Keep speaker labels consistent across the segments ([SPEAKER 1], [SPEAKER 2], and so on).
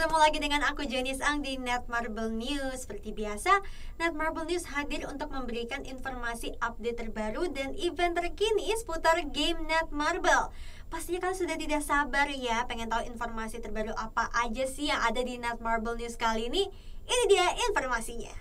[SPEAKER 1] bertemu lagi dengan aku Jenis Ang di Netmarble News. Seperti biasa, Netmarble News hadir untuk memberikan informasi update terbaru dan event terkini seputar game Netmarble Pastinya kalian sudah tidak sabar ya pengen tahu informasi terbaru apa aja sih yang ada di Netmarble News kali ini? Ini dia informasinya.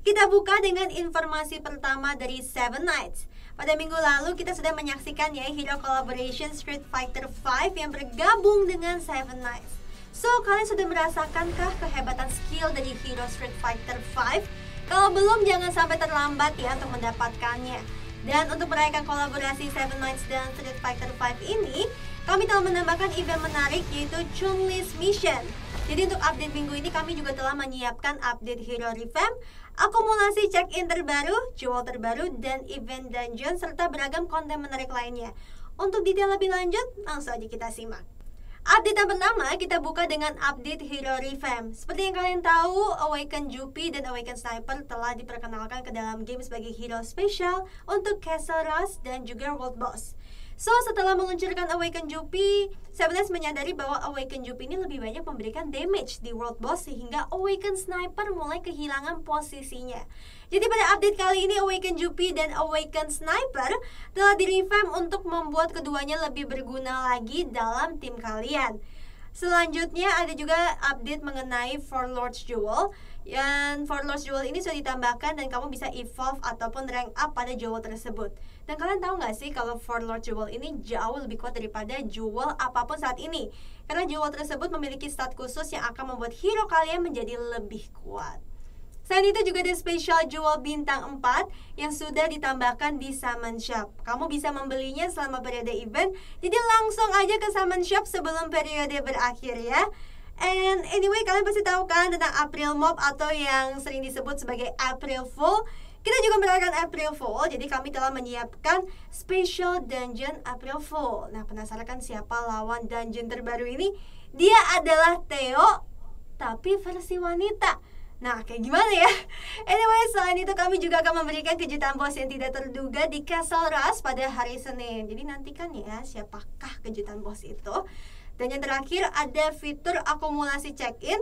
[SPEAKER 1] Kita buka dengan informasi pertama dari Seven Nights. Pada minggu lalu kita sudah menyaksikan ya Hero Collaboration Street Fighter 5 yang bergabung dengan Seven Nights. So, kalian sudah merasakankah kehebatan skill dari Hero Street Fighter 5? Kalau belum, jangan sampai terlambat ya untuk mendapatkannya. Dan untuk merayakan kolaborasi Seven Nights dan Street Fighter 5 ini, kami telah menambahkan event menarik yaitu Chun-Li's Mission. Jadi untuk update minggu ini kami juga telah menyiapkan update Hero Revamp, akumulasi check-in terbaru, jual terbaru, dan event dungeon, serta beragam konten menarik lainnya. Untuk detail lebih lanjut, langsung aja kita simak. Update yang pertama, kita buka dengan update Hero Revamp. Seperti yang kalian tahu, Awaken Jupi dan Awaken Sniper telah diperkenalkan ke dalam game sebagai hero spesial untuk Castle Rush dan juga World Boss. So, setelah meluncurkan Awaken Jupi, Sebelas menyadari bahwa Awaken Jupi ini lebih banyak memberikan damage di World Boss sehingga Awaken Sniper mulai kehilangan posisinya. Jadi pada update kali ini Awaken Jupi dan Awaken Sniper telah direvamp untuk membuat keduanya lebih berguna lagi dalam tim kalian. Selanjutnya ada juga update mengenai Four Lords Jewel dan Four Lords Jewel ini sudah ditambahkan dan kamu bisa evolve ataupun rank up pada jewel tersebut. Dan kalian tahu nggak sih kalau Four Lords Jewel ini jauh lebih kuat daripada jewel apa pun saat ini? Karena jewel tersebut memiliki stat khusus yang akan membuat hero kalian menjadi lebih kuat. Selain itu juga ada special jewel bintang 4 yang sudah ditambahkan di Summon Shop. Kamu bisa membelinya selama periode event, jadi langsung aja ke Summon Shop sebelum periode berakhir ya. And anyway, kalian pasti tahu kan tentang April Mop atau yang sering disebut sebagai April Fool. Kita juga merayakan April Fool, jadi kami telah menyiapkan Special Dungeon April Fool. Nah, penasaran kan siapa lawan dungeon terbaru ini? Dia adalah Theo, tapi versi wanita. Nah, kayak gimana ya? Anyway, selain itu kami juga akan memberikan kejutan bos yang tidak terduga di Castle Rush pada hari Senin. Jadi nantikan ya siapakah kejutan bos itu. Dan yang terakhir ada fitur akumulasi check-in.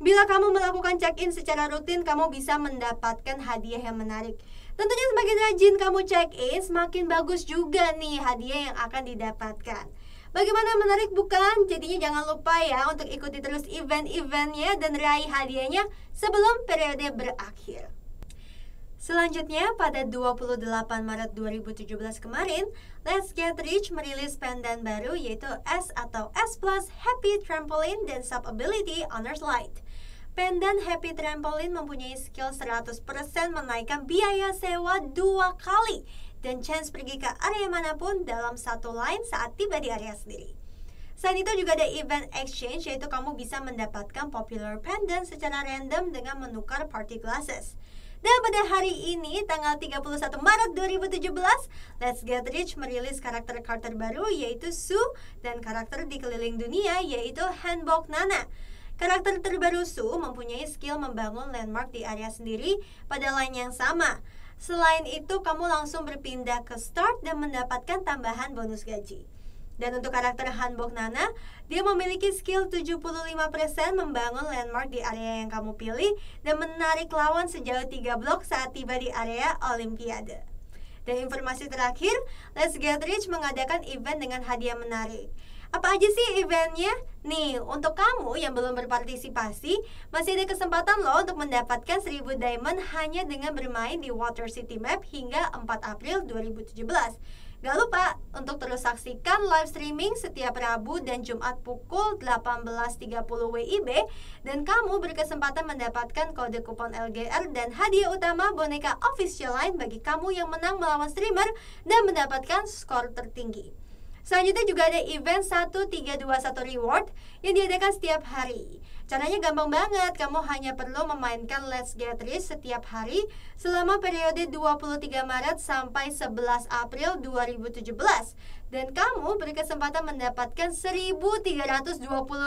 [SPEAKER 1] Bila kamu melakukan check-in secara rutin, kamu bisa mendapatkan hadiah yang menarik. Tentunya semakin rajin kamu check-in, semakin bagus juga nih hadiah yang akan didapatkan. Bagaimana menarik bukan? Jadinya jangan lupa ya untuk ikuti terus event-eventnya dan raih hadiahnya sebelum periode berakhir. Selanjutnya, pada 28 Maret 2017 kemarin, Let's Get Rich merilis pendan baru yaitu S atau S Plus Happy Trampoline dan Sub Ability Honors Light. Pendan Happy Trampoline mempunyai skill 100% menaikkan biaya sewa dua kali dan chance pergi ke area mana pun dalam satu line saat tiba di area sendiri. Selain itu juga ada event exchange yaitu kamu bisa mendapatkan popular pendant secara random dengan menukar party glasses. Dan pada hari ini, tanggal 31 Maret 2017, Let's Get Rich merilis karakter karakter baru yaitu Su dan karakter di keliling dunia yaitu Hanbok Nana. Karakter terbaru Su mempunyai skill membangun landmark di area sendiri pada line yang sama. Selain itu, kamu langsung berpindah ke start dan mendapatkan tambahan bonus gaji. Dan untuk karakter Hanbok Nana, dia memiliki skill 75% membangun landmark di area yang kamu pilih dan menarik lawan sejauh 3 blok saat tiba di area Olimpiade. Dan informasi terakhir, Let's Get Rich mengadakan event dengan hadiah menarik. Apa aja sih eventnya? Nih, untuk kamu yang belum berpartisipasi, masih ada kesempatan loh untuk mendapatkan 1000 diamond hanya dengan bermain di Water City Map hingga 4 April 2017. Gak lupa untuk terus saksikan live streaming setiap Rabu dan Jumat pukul 18.30 WIB dan kamu berkesempatan mendapatkan kode kupon LGR dan hadiah utama boneka official line bagi kamu yang menang melawan streamer dan mendapatkan skor tertinggi. Selanjutnya juga ada event 1321 Reward yang diadakan setiap hari. Caranya gampang banget, kamu hanya perlu memainkan Let's Get Rich setiap hari selama periode 23 Maret sampai 11 April 2017 dan kamu berkesempatan mendapatkan 1320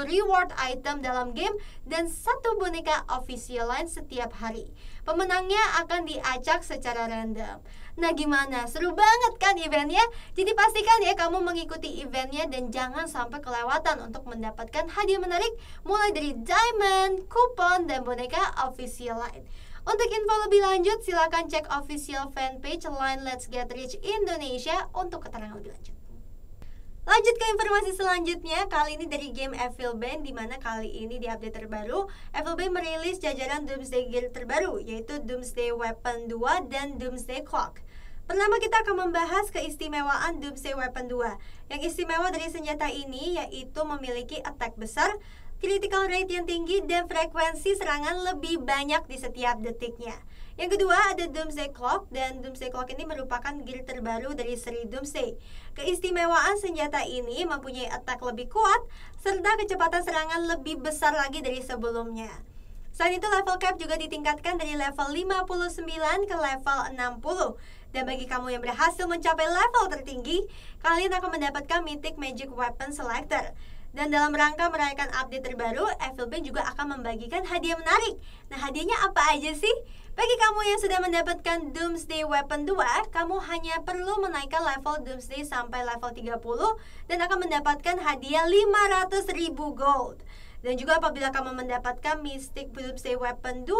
[SPEAKER 1] reward item dalam game dan satu boneka official lain setiap hari. Pemenangnya akan diacak secara random. Nah gimana? Seru banget kan eventnya? Jadi pastikan ya kamu mengikuti eventnya dan jangan sampai kelewatan untuk mendapatkan hadiah menarik mulai dari diamond, kupon, dan boneka official lain. Untuk info lebih lanjut, silakan cek official fanpage Line Let's Get Rich Indonesia untuk keterangan lebih lanjut. Lanjut ke informasi selanjutnya, kali ini dari game Evil Band Di mana kali ini di update terbaru Evil Band merilis jajaran Doomsday Gear terbaru Yaitu Doomsday Weapon 2 dan Doomsday Clock. Pertama kita akan membahas keistimewaan Doomsday Weapon 2 Yang istimewa dari senjata ini yaitu memiliki attack besar Critical rate yang tinggi dan frekuensi serangan lebih banyak di setiap detiknya yang kedua ada Doomsday Clock dan Doomsday Clock ini merupakan gear terbaru dari seri Doomsday. Keistimewaan senjata ini mempunyai attack lebih kuat serta kecepatan serangan lebih besar lagi dari sebelumnya. Selain itu level cap juga ditingkatkan dari level 59 ke level 60 Dan bagi kamu yang berhasil mencapai level tertinggi Kalian akan mendapatkan Mythic Magic Weapon Selector dan dalam rangka merayakan update terbaru, Band juga akan membagikan hadiah menarik. Nah, hadiahnya apa aja sih? Bagi kamu yang sudah mendapatkan Doomsday Weapon 2, kamu hanya perlu menaikkan level Doomsday sampai level 30 dan akan mendapatkan hadiah 500.000 gold. Dan juga apabila kamu mendapatkan Mystic Doomsday Weapon 2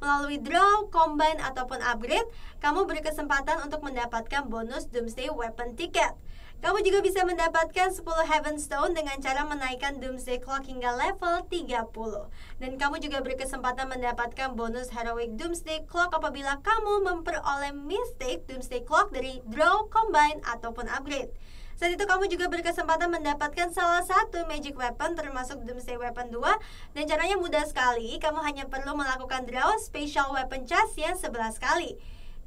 [SPEAKER 1] melalui draw, combine, ataupun upgrade, kamu berkesempatan untuk mendapatkan bonus Doomsday Weapon Ticket. Kamu juga bisa mendapatkan 10 Heaven Stone dengan cara menaikkan Doomsday Clock hingga level 30. Dan kamu juga berkesempatan mendapatkan bonus Heroic Doomsday Clock apabila kamu memperoleh Mystic Doomsday Clock dari Draw, Combine, ataupun Upgrade. Saat itu kamu juga berkesempatan mendapatkan salah satu magic weapon termasuk Doomsday Weapon 2 dan caranya mudah sekali. Kamu hanya perlu melakukan draw special weapon chest yang 11 kali.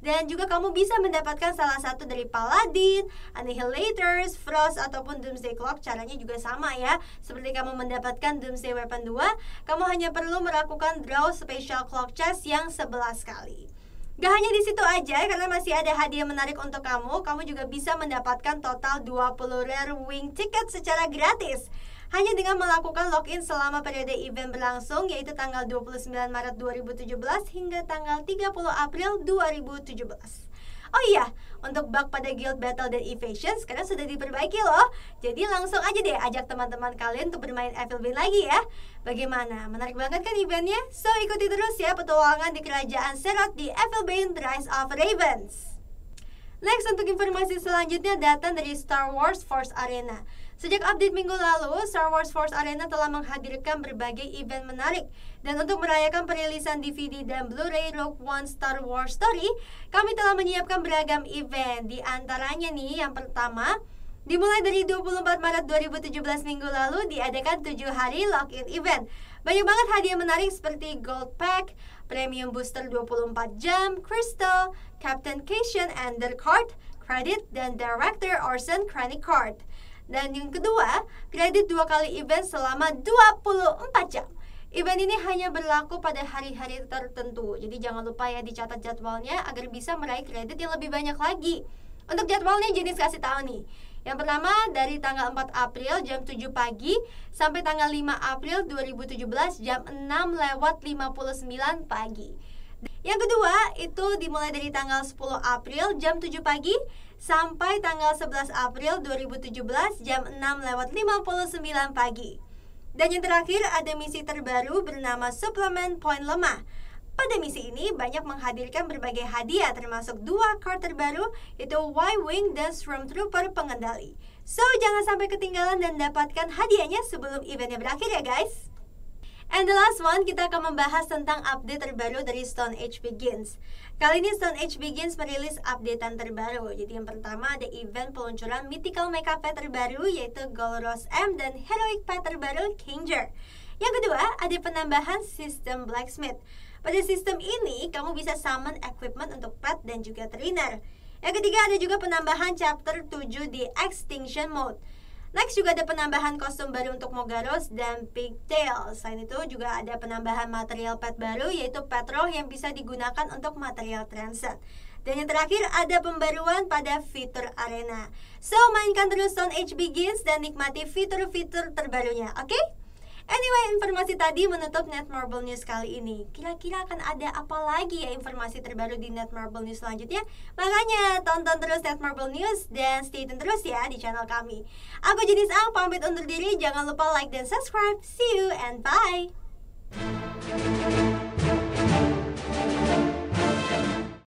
[SPEAKER 1] Dan juga kamu bisa mendapatkan salah satu dari Paladin, Annihilators, Frost, ataupun Doomsday Clock. Caranya juga sama ya. Seperti kamu mendapatkan Doomsday Weapon 2 Kamu hanya perlu melakukan draw special clock chest yang 11 kali. Gak hanya di situ aja, karena masih ada hadiah menarik untuk kamu. Kamu juga bisa mendapatkan total 20 rare wing ticket secara gratis hanya dengan melakukan login selama periode event berlangsung yaitu tanggal 29 Maret 2017 hingga tanggal 30 April 2017. Oh iya, untuk bug pada Guild Battle dan Evasion sekarang sudah diperbaiki loh. Jadi langsung aja deh ajak teman-teman kalian untuk bermain Evil Bane lagi ya. Bagaimana? Menarik banget kan eventnya? So ikuti terus ya petualangan di kerajaan Serot di Evil Bane Rise of Ravens. Next untuk informasi selanjutnya datang dari Star Wars Force Arena. Sejak update minggu lalu, Star Wars Force Arena telah menghadirkan berbagai event menarik. Dan untuk merayakan perilisan DVD dan Blu-ray Rogue One Star Wars Story, kami telah menyiapkan beragam event. Di antaranya nih, yang pertama, Dimulai dari 24 Maret 2017 minggu lalu diadakan 7 hari lock-in event. Banyak banget hadiah menarik seperti Gold Pack, Premium Booster 24 jam, Crystal, Captain Cation Ender Card, Credit, dan Director Orson Chronic Card. Dan yang kedua, kredit dua kali event selama 24 jam. Event ini hanya berlaku pada hari-hari tertentu. Jadi jangan lupa ya dicatat jadwalnya agar bisa meraih kredit yang lebih banyak lagi. Untuk jadwalnya jenis kasih tahu nih. Yang pertama dari tanggal 4 April jam 7 pagi sampai tanggal 5 April 2017 jam 6 lewat 59 pagi. Yang kedua itu dimulai dari tanggal 10 April jam 7 pagi sampai tanggal 11 April 2017 jam 6 lewat 59 pagi. Dan yang terakhir ada misi terbaru bernama Suplemen Point Lemah. Pada misi ini banyak menghadirkan berbagai hadiah termasuk dua card terbaru yaitu Y-Wing dan Stormtrooper pengendali. So jangan sampai ketinggalan dan dapatkan hadiahnya sebelum eventnya berakhir ya guys. And the last one, kita akan membahas tentang update terbaru dari Stone Age Begins. Kali ini Stone Age Begins merilis updatean terbaru. Jadi yang pertama ada event peluncuran mythical makeup pet terbaru yaitu Golros M dan heroic pet terbaru Kinger. Yang kedua, ada penambahan sistem blacksmith. Pada sistem ini, kamu bisa summon equipment untuk pet dan juga trainer. Yang ketiga, ada juga penambahan chapter 7 di Extinction Mode. Next juga ada penambahan kostum baru untuk Mogaros dan Pigtail. Selain itu juga ada penambahan material pet baru yaitu Petrol yang bisa digunakan untuk material transit. Dan yang terakhir ada pembaruan pada fitur arena. So mainkan terus Stone Age Begins dan nikmati fitur-fitur terbarunya, oke? Okay? Anyway, informasi tadi menutup Netmarble News kali ini. Kira-kira akan ada apa lagi ya informasi terbaru di Netmarble News selanjutnya? Makanya tonton terus Netmarble News dan stay tune terus ya di channel kami. Aku Jenis Ang pamit undur diri. Jangan lupa like dan subscribe. See you and bye.